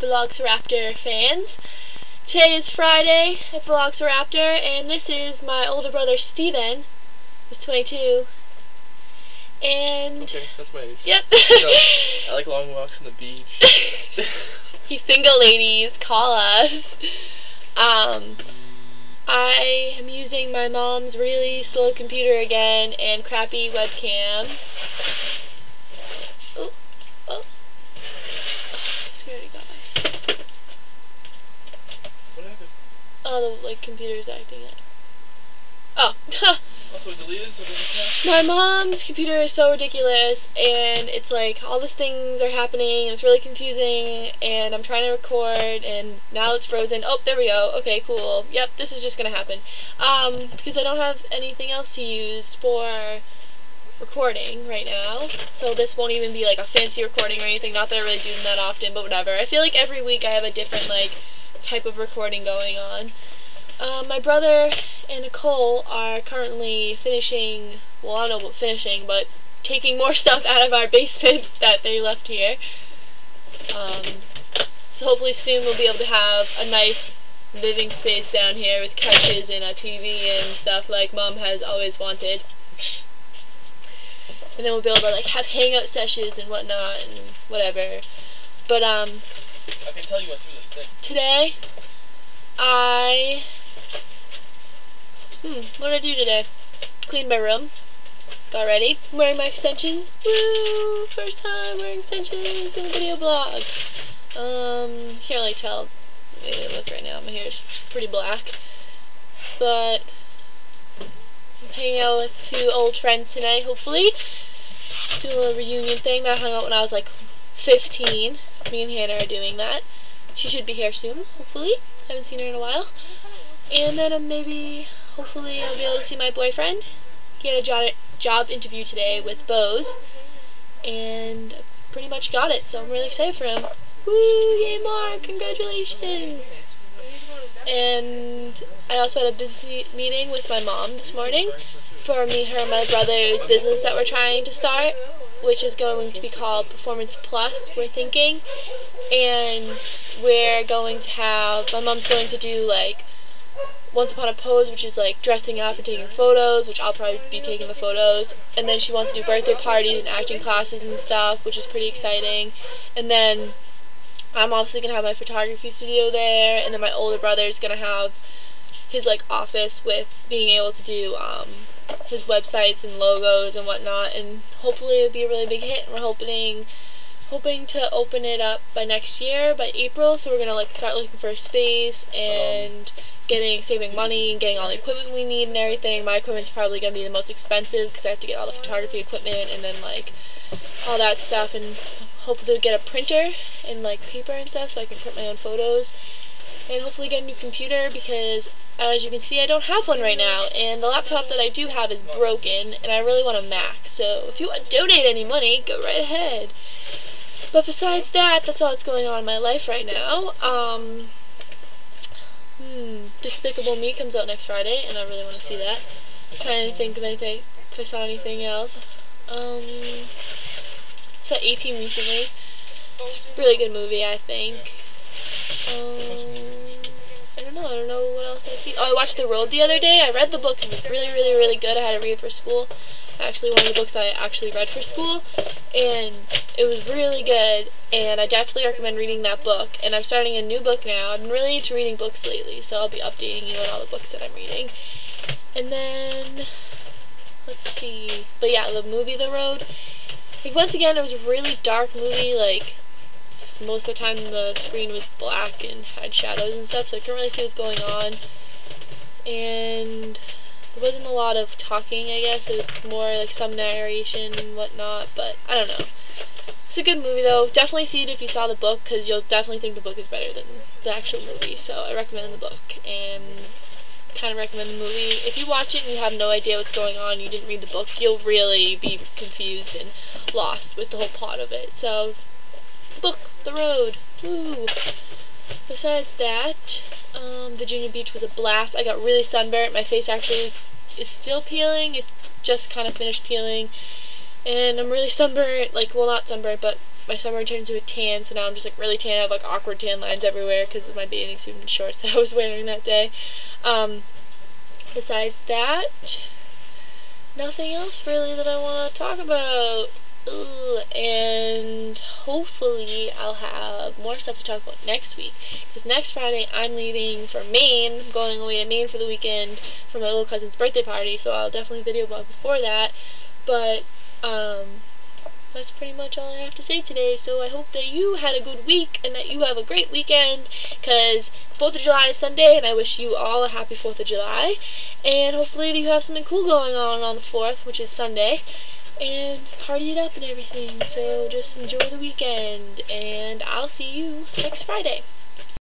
Vlogciraptor fans. Today is Friday at Vlogciraptor, and this is my older brother Stephen, who's 22. And. Okay, that's my age. Yep. You know, I like long walks on the beach. He's single, ladies. Call us. Um, I am using my mom's really slow computer again and crappy webcam. Oh, oh. Swear to God. what happened? Oh, the like computer's acting up. Oh. Also, deleted, so it doesn't count. My mom's computer is so ridiculous, and it's like all these things are happening, and it's really confusing, and I'm trying to record, and now it's frozen. Oh, there we go. Okay, cool. Yep, this is just gonna happen. Um, because I don't have anything else to use for recording right now, so this won't even be like a fancy recording or anything. Not that I really do them that often, but whatever. I feel like every week I have a different like type of recording going on. Um, my brother and Nicole are currently finishing, well, I don't know about finishing, but taking more stuff out of our basement that they left here. Um, so hopefully soon we'll be able to have a nice living space down here with couches and a TV and stuff like Mom has always wanted. And then we'll be able to like have hangout sessions and whatnot and whatever. But um, I can tell you went through this thing. today I hmm, what did I do today? Cleaned my room. Got ready. I'm wearing my extensions. Woo! First time wearing extensions in a video blog. Um, can't really tell. Look right now. My hair is pretty black. But I'm hanging out with a few old friends tonight, hopefully. Do a little reunion thing that I hung out when I was like 15. Me and Hannah are doing that. She should be here soon, hopefully. Haven't seen her in a while. And then um, maybe, hopefully, I'll be able to see my boyfriend. He had a job, job interview today with Bose. And pretty much got it, so I'm really excited for him. Woo! Yay, Mark! Congratulations! And I also had a busy meeting with my mom this morning for me, her, and my brother's business that we're trying to start, which is going to be called Performance Plus, we're thinking. And we're going to have, my mom's going to do like once Upon a Pose, which is like dressing up and taking photos, which I'll probably be taking the photos. And then she wants to do birthday parties and acting classes and stuff, which is pretty exciting. And then I'm obviously going to have my photography studio there. And then my older brother is going to have his like office with being able to do um, his websites and logos and whatnot. And hopefully it'll be a really big hit. And we're hoping hoping to open it up by next year, by April. So we're gonna like start looking for a space and getting saving money and getting all the equipment we need and everything. My equipment's probably gonna be the most expensive because I have to get all the photography equipment and then like all that stuff and hopefully get a printer and like paper and stuff so I can print my own photos and hopefully get a new computer because as you can see I don't have one right now and the laptop that I do have is broken and I really want a Mac so if you want to donate any money go right ahead. But besides that that's all that's going on in my life right now. Um hmm Despicable Me comes out next Friday and I really want to see that. Trying to think of anything if I saw anything else. Um saw 18 recently. It's a really good movie I think. Um Oh, I watched The Road the other day. I read the book. It was really, really, really good. I had to read it for school. Actually, one of the books I actually read for school. And it was really good. And I definitely recommend reading that book. And I'm starting a new book now. Been really into reading books lately. So I'll be updating you on all the books that I'm reading. And then, let's see. But yeah, the movie The Road. Like, once again, it was a really dark movie. Like, most of the time the screen was black and had shadows and stuff, so I couldn't really see what was going on. And there wasn't a lot of talking, I guess. It was more like some narration and whatnot, but I don't know. It's a good movie, though. Definitely see it if you saw the book, because you'll definitely think the book is better than the actual movie. So I recommend the book, and kind of recommend the movie. If you watch it and you have no idea what's going on, you didn't read the book, you'll really be confused and lost with the whole plot of it. So book, The Road. Woo. Besides that, Virginia Beach was a blast. I got really sunburnt. My face actually is still peeling. It just kind of finished peeling. and I'm really sunburnt. like, well, not sunburnt, but my sunburn turned into a tan, so now I'm just, like, really tan. I have, like, awkward tan lines everywhere because of my bathing suit and shorts that I was wearing that day. Um, besides that, nothing else really that I want to talk about. And hopefully I'll have more stuff to talk about next week. Because next Friday I'm leaving for Maine, I'm going away to Maine for the weekend for my little cousin's birthday party, so I'll definitely video blog before that. But, um, that's pretty much all I have to say today. So I hope that you had a good week and that you have a great weekend because 4th of July is Sunday and I wish you all a happy 4th of July. And hopefully you have something cool going on on the 4th, which is Sunday and party it up and everything. So just enjoy the weekend, and I'll see you next Friday.